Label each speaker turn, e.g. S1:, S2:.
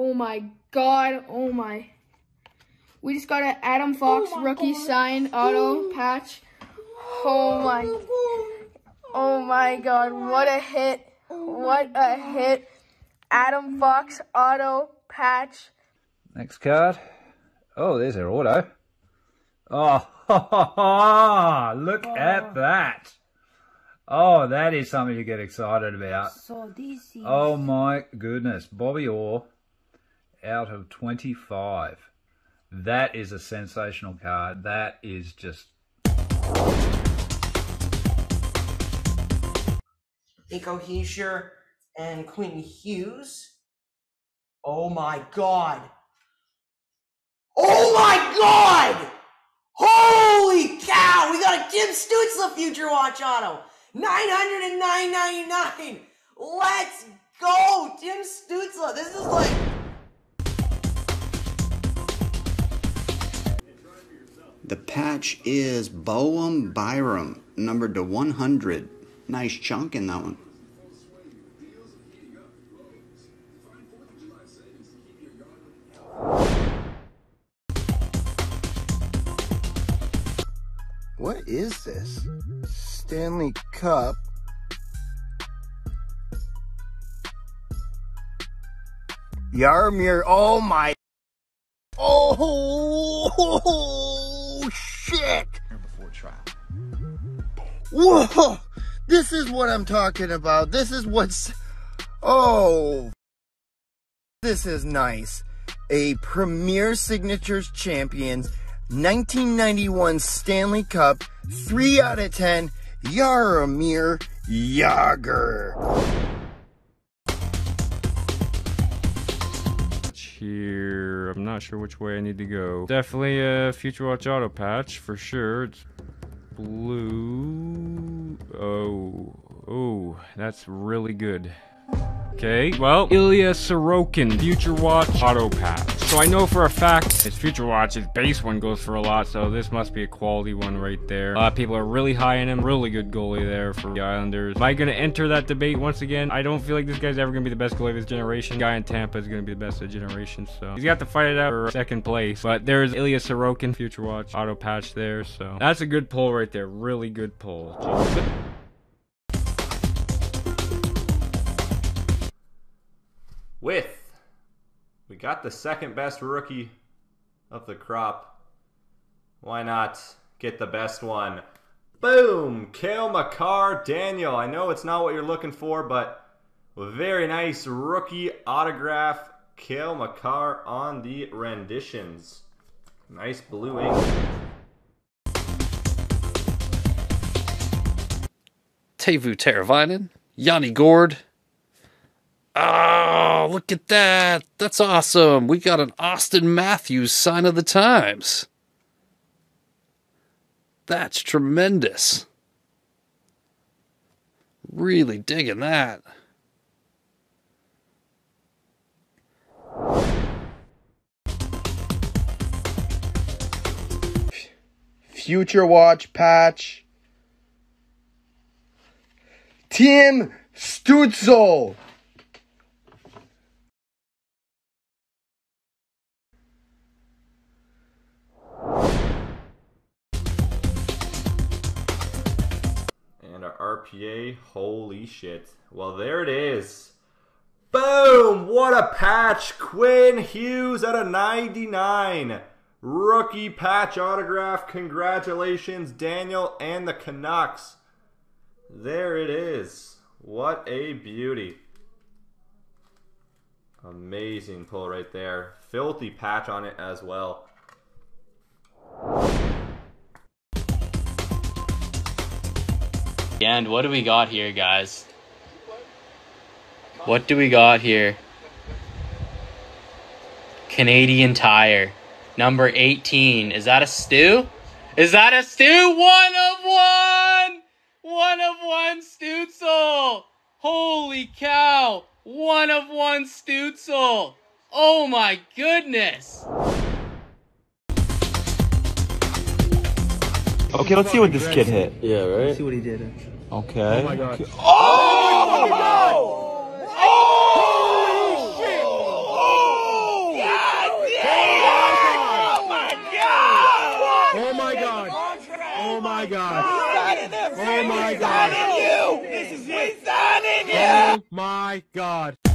S1: Oh my god. Oh my. We just got an Adam Fox
S2: Oh
S1: rookie
S2: God.
S1: signed auto patch. Oh, oh my. Oh my god. What a hit. Oh what a hit. Adam Fox auto patch.
S3: Next card. Oh, there's our auto. Oh, look at that. Oh, that is something to get excited about.
S2: So this is
S3: Oh my goodness. Bobby Orr out of 25. That is a sensational card. That is just.
S4: Nico Hischier and Quinn Hughes. Oh my god. Oh my god! Holy cow! We got a Tim Stützle Future Watch Auto. 909.99. Let's go! Tim Stützle. This is like
S5: The patch is Bowen Byram, numbered to 100. Nice chunk in that one.
S6: What is this? Stanley Cup. Yarmir. Oh my. Oh Whoa! This is what I'm talking about. This is what's. Oh. This is nice. A Premier Signatures Champions 1991 Stanley Cup 3 out of 10 Jaromir Jagr.
S7: Here, I'm not sure which way I need to go. Definitely a Future Watch auto patch for sure. It's blue. Oh, oh, that's really good. Okay, well, Ilya Sorokin, Future Watch auto patch. So I know for a fact his Future Watch, his base one goes for a lot, so this must be a quality one right there. A lot of people are really high in him. Really good goalie there for the Islanders. Am I going to enter that debate once again? I don't feel like this guy's ever going to be the best goalie of his generation. guy in Tampa is going to be the best of the generation, so he's got to fight it out for second place. But there's Ilya Sorokin, Future Watch auto patch there, so that's a good pull right there. Really good pull. Jeez.
S8: with got the second best rookie of the crop. Why not get the best one? Boom! Cale Makar Daniel. I know it's not what you're looking for, but very nice rookie autograph. Cale Makar on the renditions. Nice blue ink.
S9: Teuvo Teravainen, Yanni Gourde. Oh, look at that. That's awesome. We got an Auston Matthews sign of the times. That's tremendous. Really digging that.
S6: Future Watch patch. Tim
S8: Stützle. RPA, holy shit. Well, there it is. Boom! What a patch! Quinn Hughes at a 99. Rookie patch autograph. Congratulations, Daniel and the Canucks. There it is. What a beauty. Amazing pull right there. Filthy patch on it as well.
S10: And what do we got here, guys? What do we got here? Canadian Tire, number 18. Is that a stew? Is that a stew? One of one! One of one Stützle! Holy cow! One of one Stützle! Oh my goodness!
S11: Okay, let's see what this kid hit.
S10: Yeah, right?
S11: Let's see what he did. Okay.
S10: Oh my god.
S6: Oh! Oh!
S2: My god!
S12: oh! oh!
S2: Oh my god!
S12: Oh my
S2: god! Oh
S12: my
S2: god!
S12: Oh my god!
S2: Oh my god!